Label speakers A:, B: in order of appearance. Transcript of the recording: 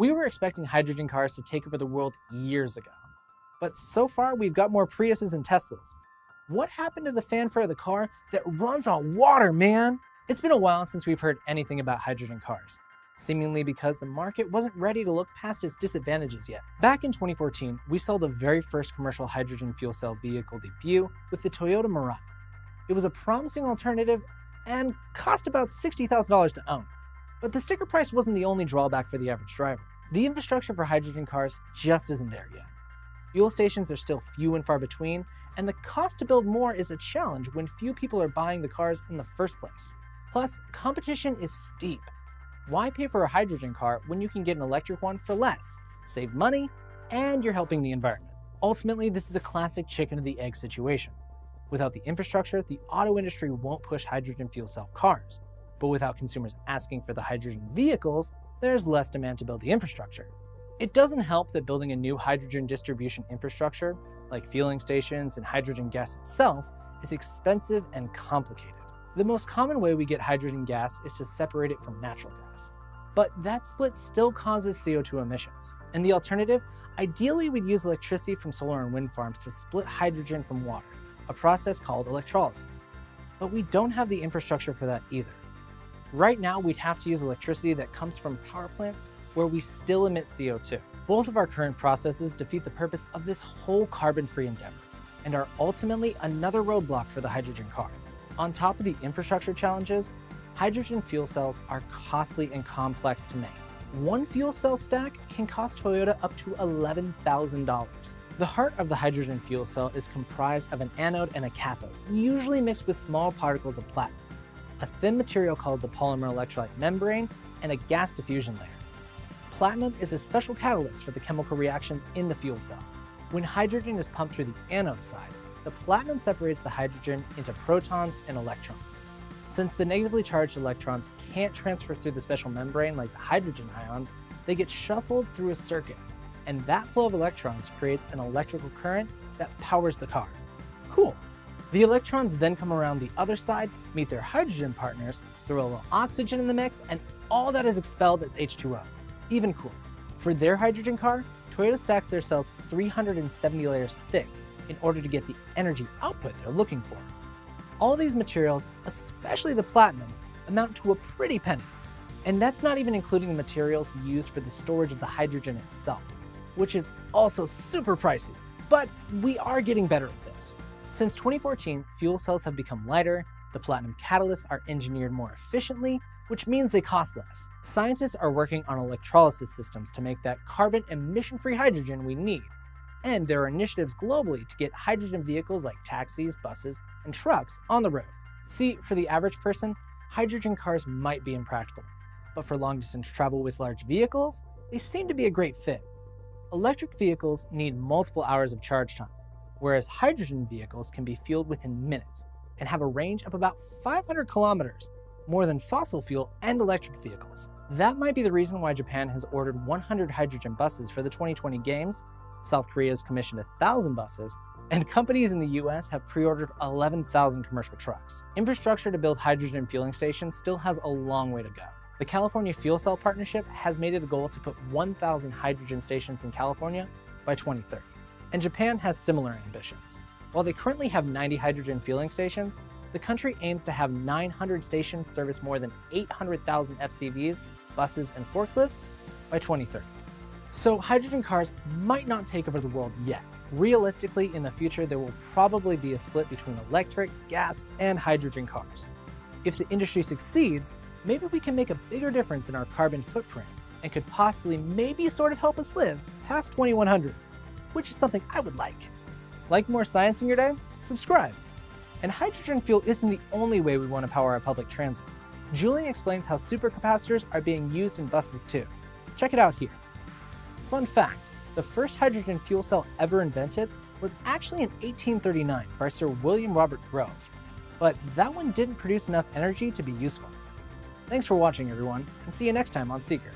A: We were expecting hydrogen cars to take over the world years ago. But so far, we've got more Priuses and Teslas. What happened to the fanfare of the car that runs on water, man? It's been a while since we've heard anything about hydrogen cars, seemingly because the market wasn't ready to look past its disadvantages yet. Back in 2014, we saw the very first commercial hydrogen fuel cell vehicle debut with the Toyota Mirai. It was a promising alternative and cost about $60,000 to own. But the sticker price wasn't the only drawback for the average driver. The infrastructure for hydrogen cars just isn't there yet. Fuel stations are still few and far between, and the cost to build more is a challenge when few people are buying the cars in the first place. Plus, competition is steep. Why pay for a hydrogen car when you can get an electric one for less? Save money, and you're helping the environment. Ultimately, this is a classic chicken or the egg situation. Without the infrastructure, the auto industry won't push hydrogen fuel cell cars. But without consumers asking for the hydrogen vehicles, there's less demand to build the infrastructure. It doesn't help that building a new hydrogen distribution infrastructure, like fueling stations and hydrogen gas itself, is expensive and complicated. The most common way we get hydrogen gas is to separate it from natural gas. But that split still causes CO2 emissions. And the alternative, ideally we'd use electricity from solar and wind farms to split hydrogen from water, a process called electrolysis. But we don't have the infrastructure for that either. Right now, we'd have to use electricity that comes from power plants where we still emit CO2. Both of our current processes defeat the purpose of this whole carbon-free endeavor and are ultimately another roadblock for the hydrogen car. On top of the infrastructure challenges, hydrogen fuel cells are costly and complex to make. One fuel cell stack can cost Toyota up to $11,000. The heart of the hydrogen fuel cell is comprised of an anode and a cathode, usually mixed with small particles of platinum a thin material called the polymer electrolyte membrane, and a gas diffusion layer. Platinum is a special catalyst for the chemical reactions in the fuel cell. When hydrogen is pumped through the anode side, the platinum separates the hydrogen into protons and electrons. Since the negatively charged electrons can't transfer through the special membrane like the hydrogen ions, they get shuffled through a circuit, and that flow of electrons creates an electrical current that powers the car. The electrons then come around the other side, meet their hydrogen partners, throw a little oxygen in the mix, and all that is expelled as H2O. Even cooler. For their hydrogen car, Toyota stacks their cells 370 layers thick in order to get the energy output they're looking for. All these materials, especially the platinum, amount to a pretty penny. And that's not even including the materials used for the storage of the hydrogen itself, which is also super pricey. But we are getting better at this. Since 2014, fuel cells have become lighter, the platinum catalysts are engineered more efficiently, which means they cost less. Scientists are working on electrolysis systems to make that carbon emission-free hydrogen we need. And there are initiatives globally to get hydrogen vehicles like taxis, buses, and trucks on the road. See, for the average person, hydrogen cars might be impractical. But for long-distance travel with large vehicles, they seem to be a great fit. Electric vehicles need multiple hours of charge time, whereas hydrogen vehicles can be fueled within minutes and have a range of about 500 kilometers, more than fossil fuel and electric vehicles. That might be the reason why Japan has ordered 100 hydrogen buses for the 2020 Games, South Korea has commissioned 1,000 buses, and companies in the US have pre-ordered 11,000 commercial trucks. Infrastructure to build hydrogen fueling stations still has a long way to go. The California Fuel Cell Partnership has made it a goal to put 1,000 hydrogen stations in California by 2030 and Japan has similar ambitions. While they currently have 90 hydrogen fueling stations, the country aims to have 900 stations service more than 800,000 FCVs, buses, and forklifts by 2030. So hydrogen cars might not take over the world yet. Realistically, in the future, there will probably be a split between electric, gas, and hydrogen cars. If the industry succeeds, maybe we can make a bigger difference in our carbon footprint and could possibly maybe sort of help us live past 2100 which is something I would like. Like more science in your day? Subscribe. And hydrogen fuel isn't the only way we want to power our public transit. Julian explains how supercapacitors are being used in buses too. Check it out here. Fun fact, the first hydrogen fuel cell ever invented was actually in 1839 by Sir William Robert Grove, but that one didn't produce enough energy to be useful. Thanks for watching everyone, and see you next time on Seeker.